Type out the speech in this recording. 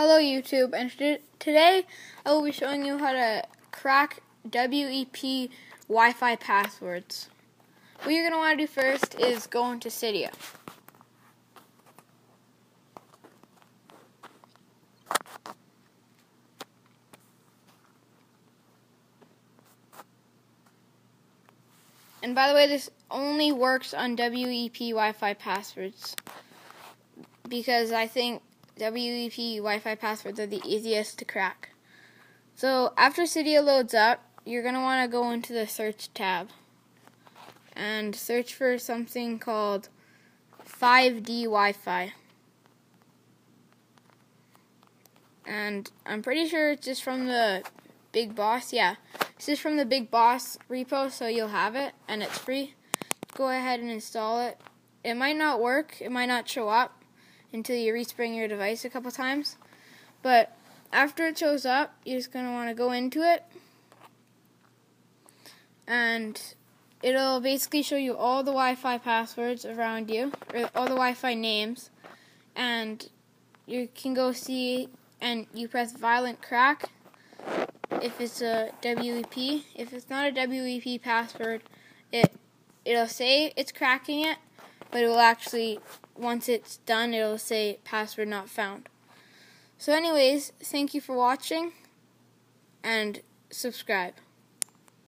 Hello YouTube, and today I will be showing you how to crack WEP Wi-Fi passwords. What you're going to want to do first is go into Cydia. And by the way, this only works on WEP Wi-Fi passwords because I think WEP Wi-Fi passwords are the easiest to crack. So after Cydia loads up, you're going to want to go into the search tab and search for something called 5D Wi-Fi. And I'm pretty sure it's just from the Big Boss. Yeah, this is from the Big Boss repo, so you'll have it, and it's free. Go ahead and install it. It might not work, it might not show up, until you respring your device a couple times. But after it shows up, you're just going to want to go into it. And it'll basically show you all the Wi-Fi passwords around you, or all the Wi-Fi names. And you can go see, and you press violent crack if it's a WEP. If it's not a WEP password, it it'll say it's cracking it, but it will actually once it's done, it'll say password not found. So, anyways, thank you for watching and subscribe.